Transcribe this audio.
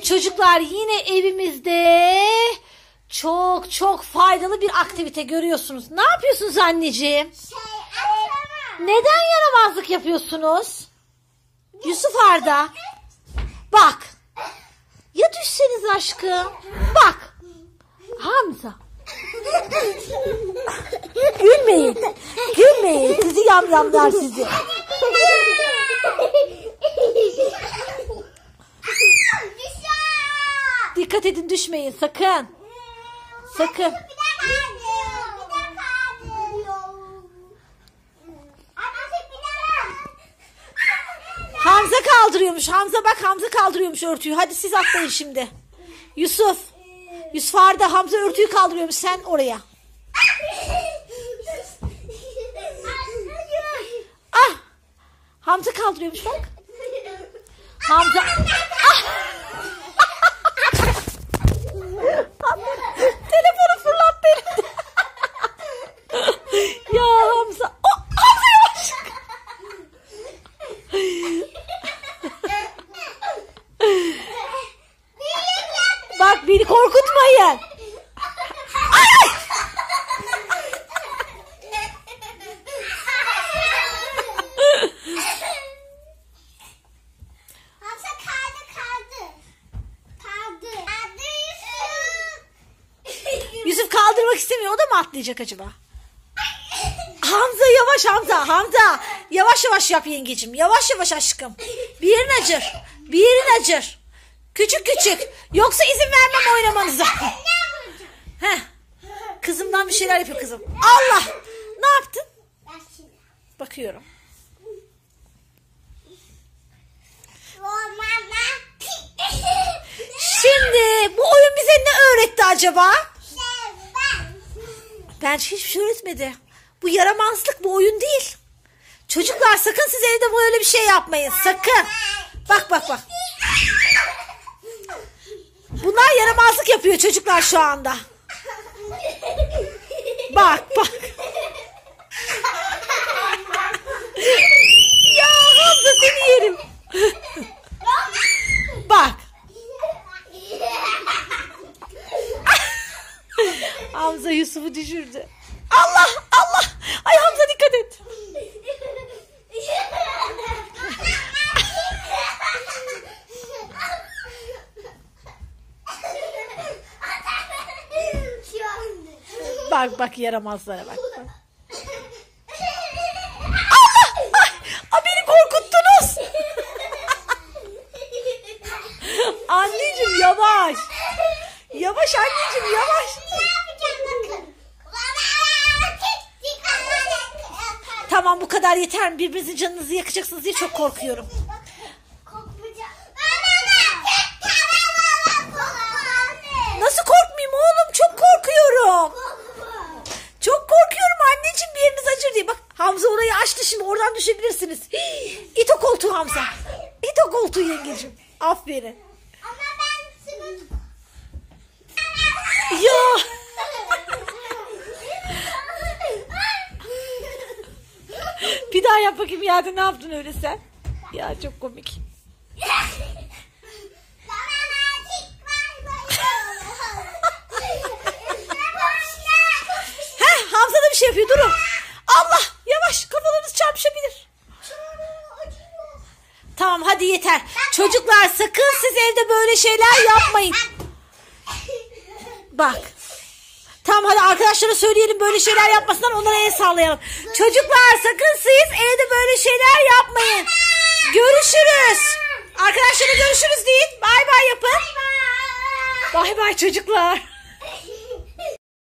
Evet çocuklar yine evimizde çok çok faydalı bir aktivite görüyorsunuz. Ne yapıyorsunuz anneciğim? Şey açamam. Neden yaramazlık yapıyorsunuz? Yusuf Arda. Bak. Ya düşseniz aşkım. Bak. Hamza. Gülmeyin. Gülmeyin. Sizi yamyamlar sizi. Dikkat edin düşmeyin sakın. Sakın. Hamza kaldırıyormuş. Hamza bak Hamza kaldırıyormuş örtüyü. Hadi siz atlayın şimdi. Yusuf. Yusuf Arda Hamza örtüyü kaldırıyormuş. Sen oraya. Ah. Hamza kaldırıyormuş bak. Hamza. Ah. Telefonu fırlattı elimde. ya Hamza. Oh, Hamza yavaş. Bak beni korkutmayın. Ay! Hamza kaldı kaldı. Kaldı. Kaldı Yusuf. Yusuf kaldırmak istemiyor. O da mı atlayacak acaba? Hamza yavaş Hamza. Hamza. Yavaş yavaş yap yengecim. Yavaş yavaş aşkım. Bir yerin acır. Bir yerin acır. Küçük küçük. Yoksa izin vermem oynamanıza. Heh. Kızımdan bir şeyler yapıyor kızım. Allah. Ne yaptın? Bakıyorum. Şimdi bu oyun bize ne öğretti acaba? Ben. Hiçbir şey öğretmedi. Bu yaramazlık bu oyun değil. Çocuklar sakın siz evde böyle bir şey yapmayın. Sakın. Bak bak bak. Bunlar yaramazlık yapıyor çocuklar şu anda. Bak bak. ya Hamza seni yerim. Bak. Hamza Yusuf'u düşürdü. Allah. Ay Hamza dikkat et. Bak bak yaramazlara bak. bak. Allah! Ay, ay, beni korkuttunuz. anneciğim yavaş. Yavaş anneciğim yavaş. Tamam bu kadar yeter? Birbirinizin canınızı yakacaksınız diye çok korkuyorum. Nasıl korkmayayım oğlum? Çok korkuyorum. Çok korkuyorum anneciğim bir yeriniz acır diye. Bak Hamza orayı açtı şimdi oradan düşebilirsiniz. Hii, İt o koltuğu Hamza. İt o koltuğu yengeciğim. Aferin. Ya. Bir daha yap bakayım ya ne yaptın öyle sen? Ya çok komik. Heh Hamza da bir şey yapıyor durun. Allah yavaş kafalarınız çarpışabilir. Tamam hadi yeter. Çocuklar sakın siz evde böyle şeyler yapmayın. Bak. Tamam hadi arkadaşlara söyleyelim böyle şeyler yapmasınlar onlara el sağlayalım. Çocuklar sakın siz evde böyle şeyler yapmayın. Görüşürüz. Arkadaşlara görüşürüz deyin. Bay bay yapın. Bay bay çocuklar.